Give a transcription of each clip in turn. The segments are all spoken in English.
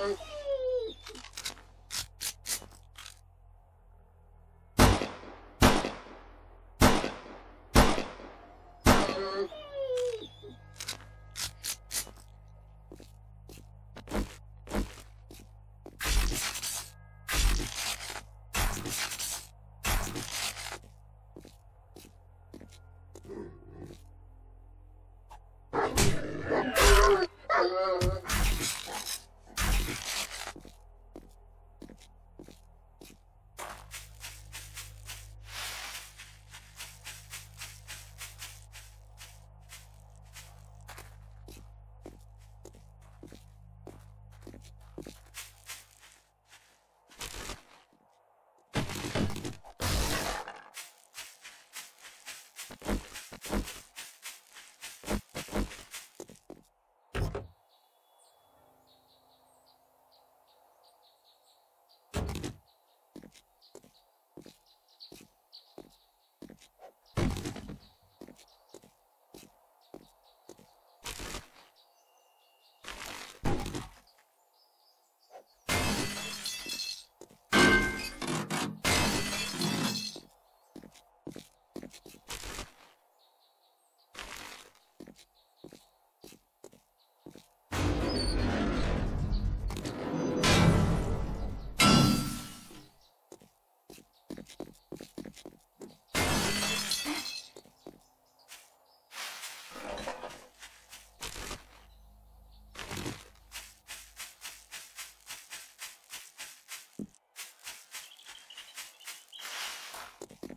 Bye.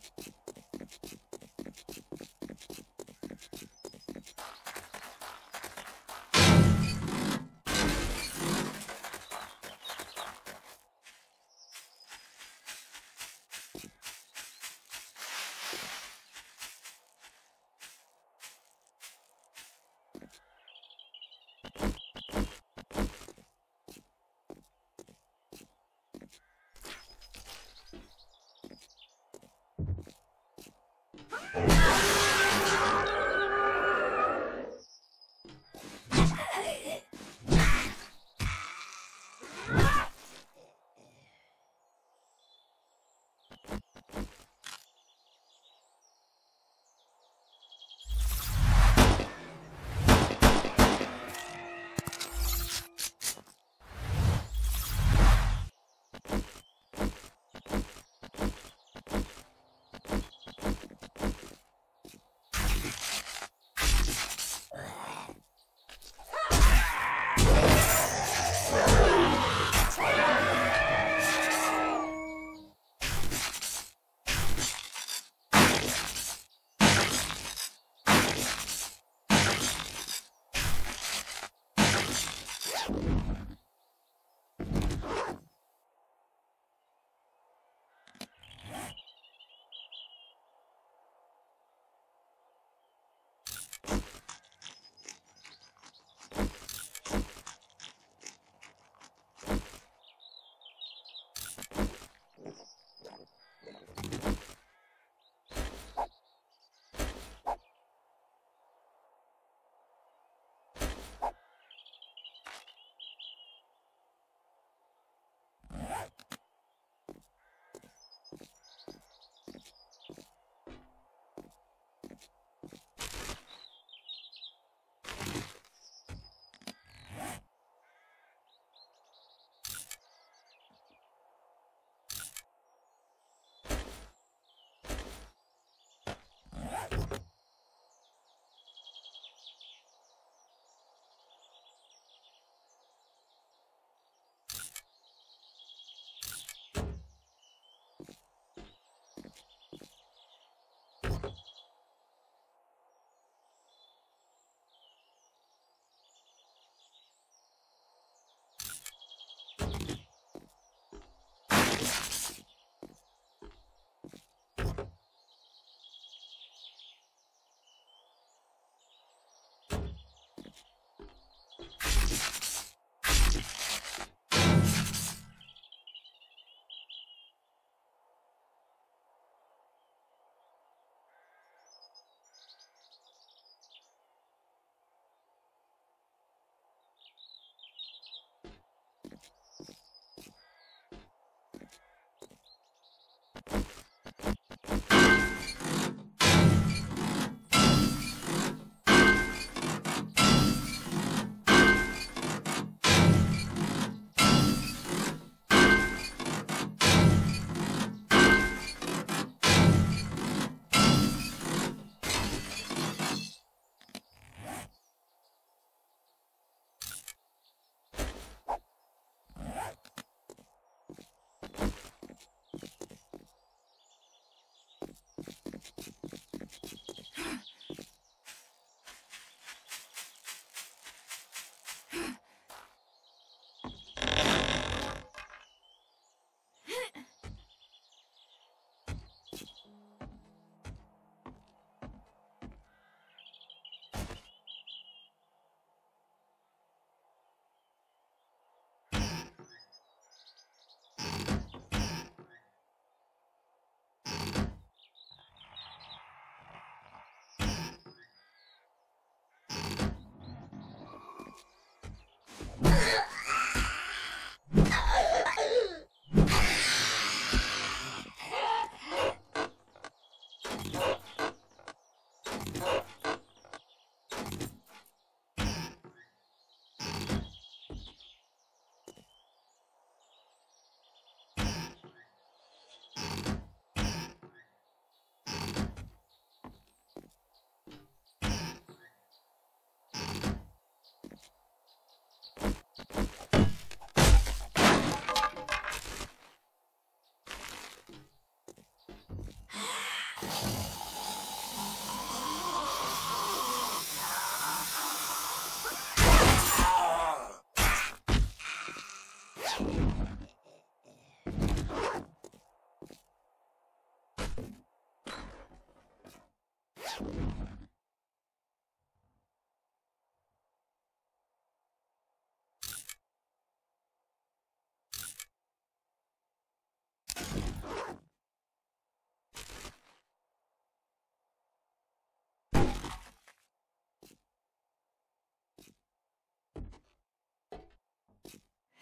Thank you.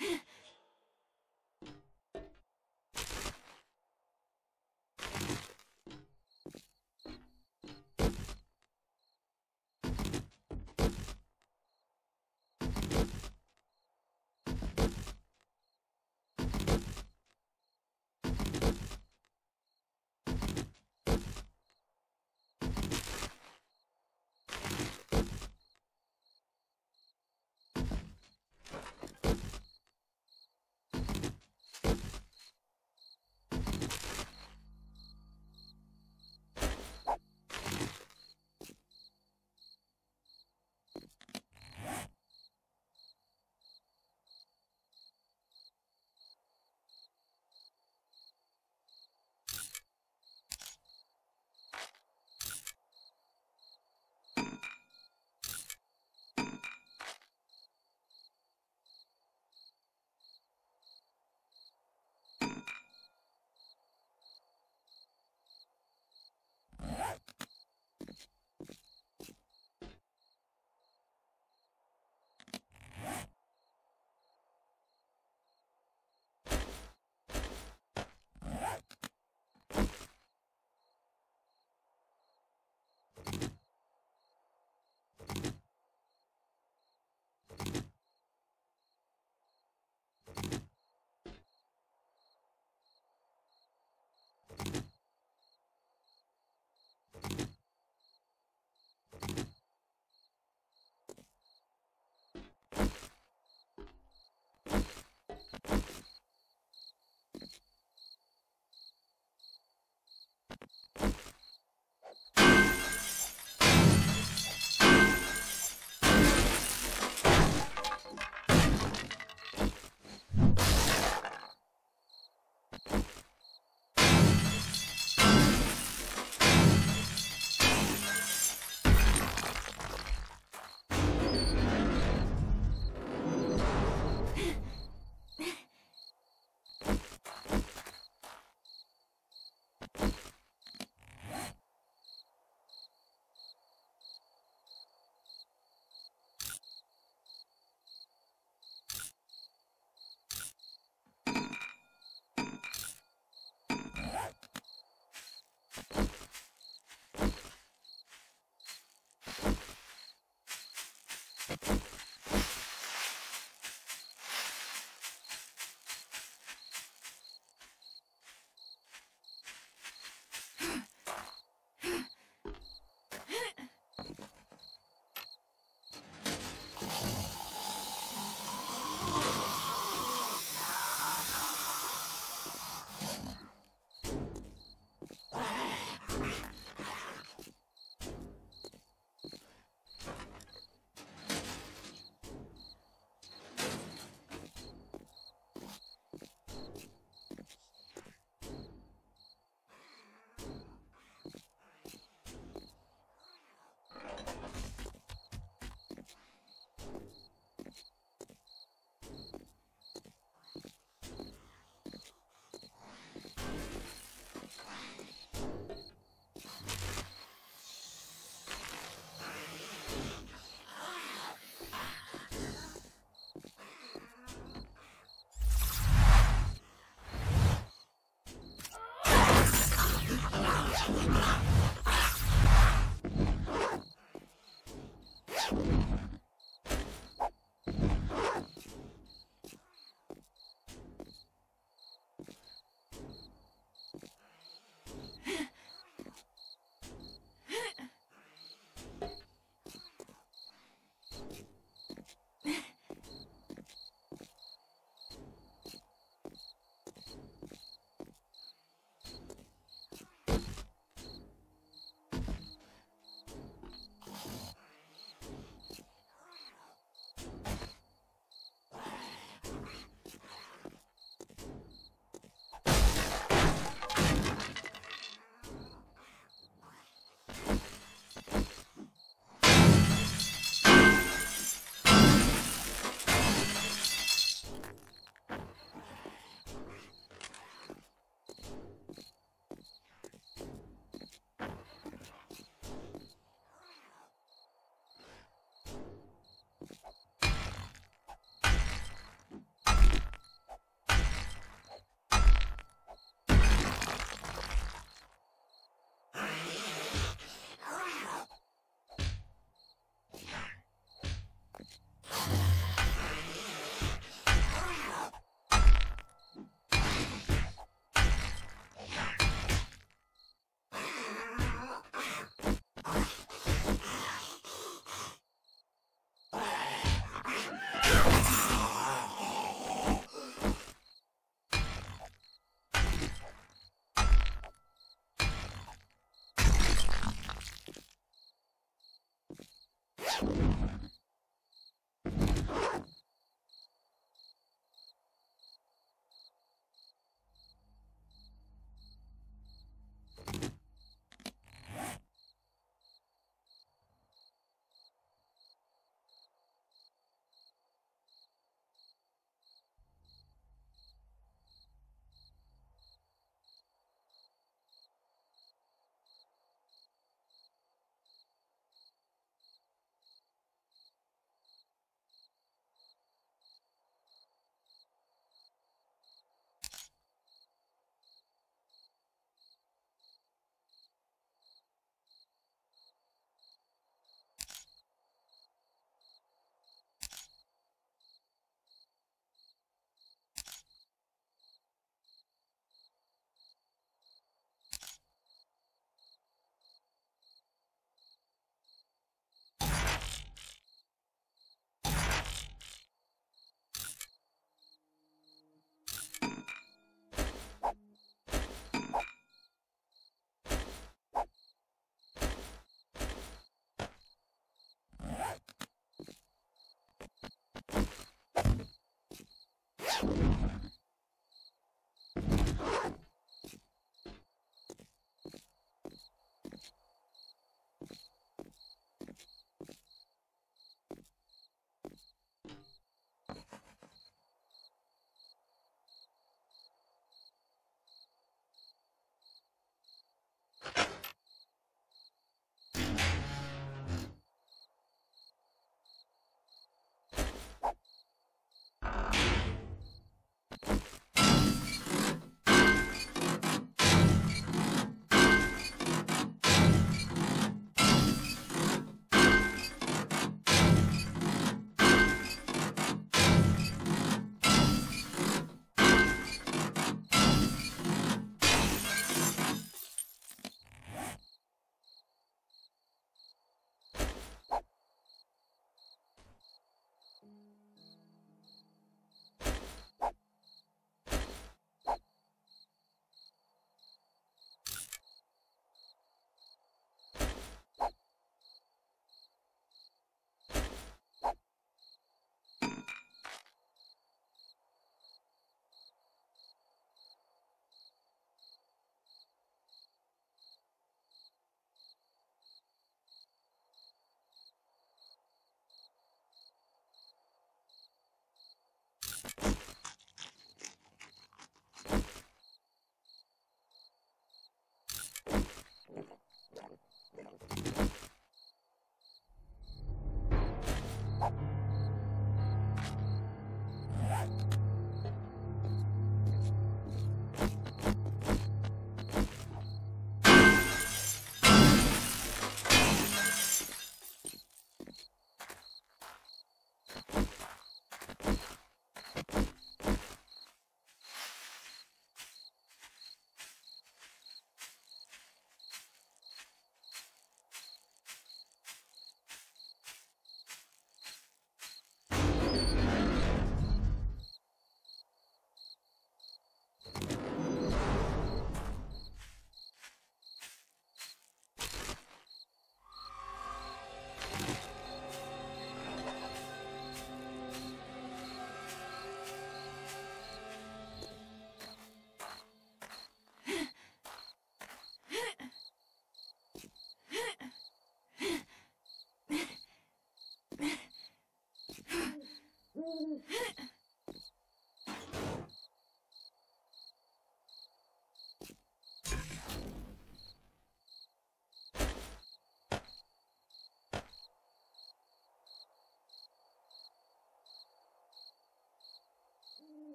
Yeah.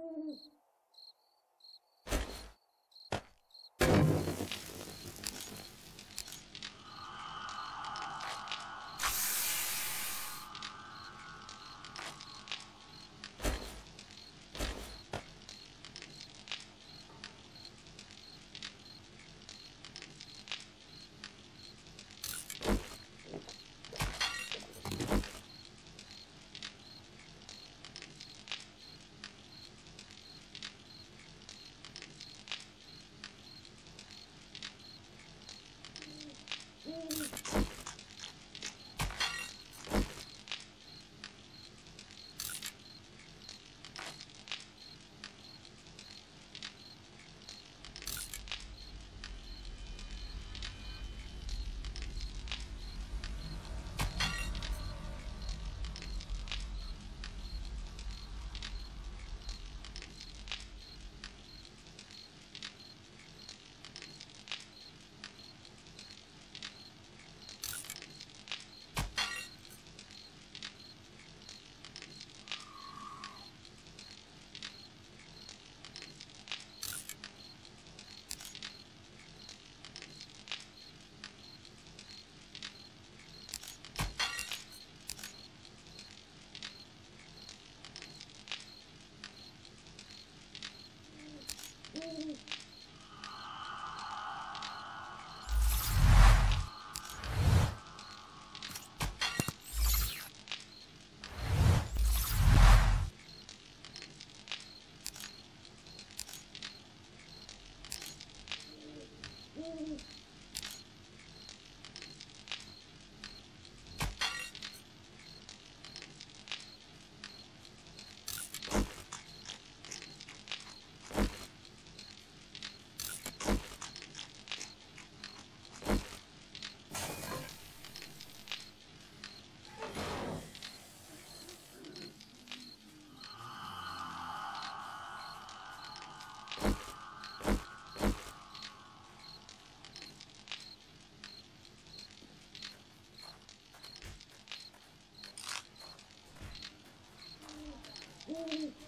Jesus Woo! Ooh.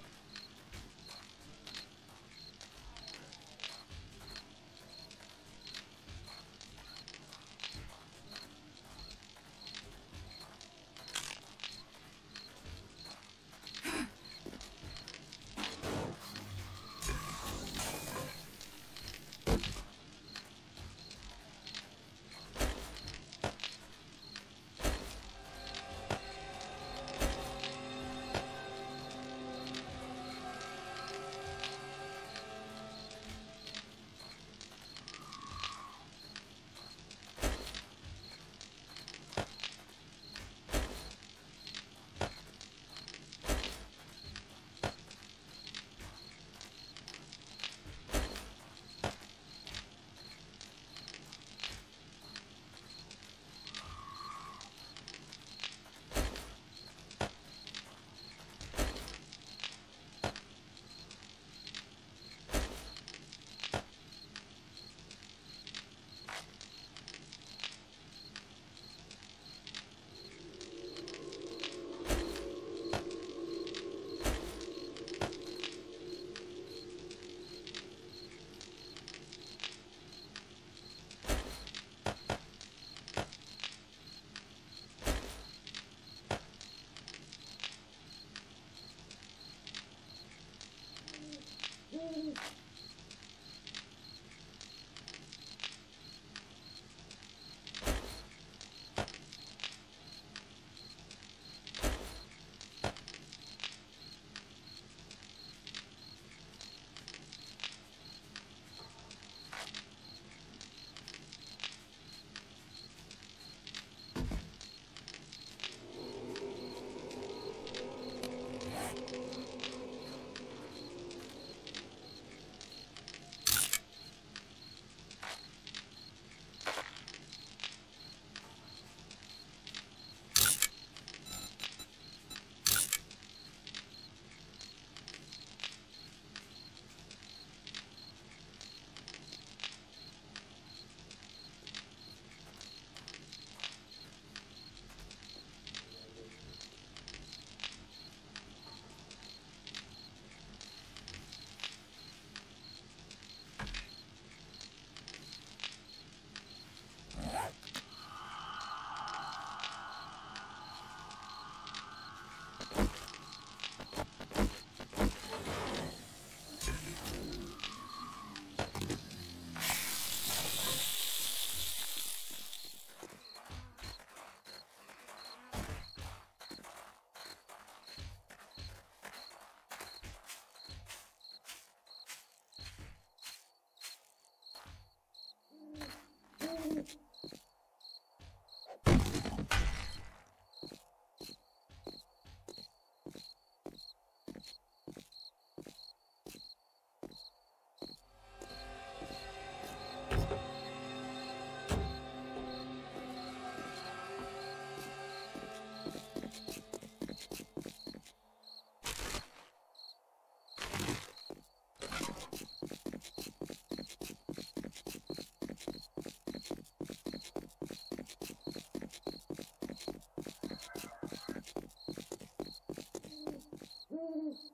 Ooh.